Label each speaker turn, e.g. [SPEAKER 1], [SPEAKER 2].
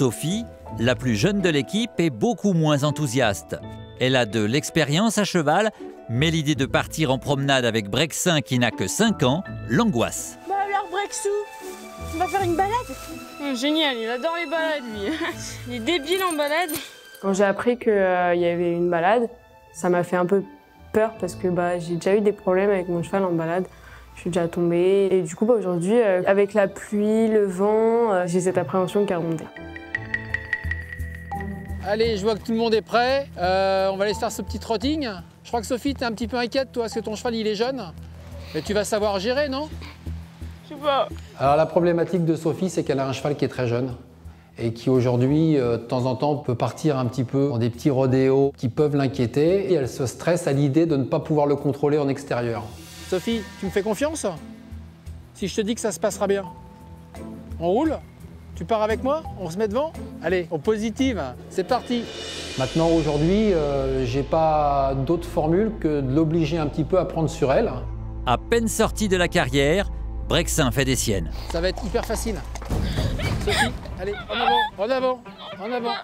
[SPEAKER 1] Sophie, la plus jeune de l'équipe, est beaucoup moins enthousiaste. Elle a de l'expérience à cheval, mais l'idée de partir en promenade avec Brexin qui n'a que 5 ans l'angoisse.
[SPEAKER 2] Bah alors Brexou, on va faire une balade?
[SPEAKER 3] Hum, Génial, il adore les balades lui. Il est débile en balade.
[SPEAKER 4] Quand j'ai appris qu'il y avait une balade, ça m'a fait un peu peur parce que bah, j'ai déjà eu des problèmes avec mon cheval en balade. Je suis déjà tombée et du coup bah, aujourd'hui, euh, avec la pluie, le vent, euh, j'ai cette appréhension qui est remontée.
[SPEAKER 5] Allez, je vois que tout le monde est prêt. Euh, on va aller se faire ce petit trotting. Je crois que Sophie, t'es un petit peu inquiète, toi, parce que ton cheval, il est jeune. Mais tu vas savoir gérer, non?
[SPEAKER 3] Je sais pas.
[SPEAKER 5] Alors, la problématique de Sophie, c'est qu'elle a un cheval qui est très jeune et qui aujourd'hui, euh, de temps en temps, peut partir un petit peu dans des petits rodéos qui peuvent l'inquiéter et elle se stresse à l'idée de ne pas pouvoir le contrôler en extérieur. Sophie, tu me fais confiance? Si je te dis que ça se passera bien On roule? Tu pars avec moi On se met devant Allez, on positive, c'est parti Maintenant, aujourd'hui, euh, j'ai pas d'autre formule que de l'obliger un petit peu à prendre sur elle.
[SPEAKER 1] À peine sorti de la carrière, Brexin fait des siennes.
[SPEAKER 5] Ça va être hyper facile. Sophie, allez, en avant, en avant, en avant.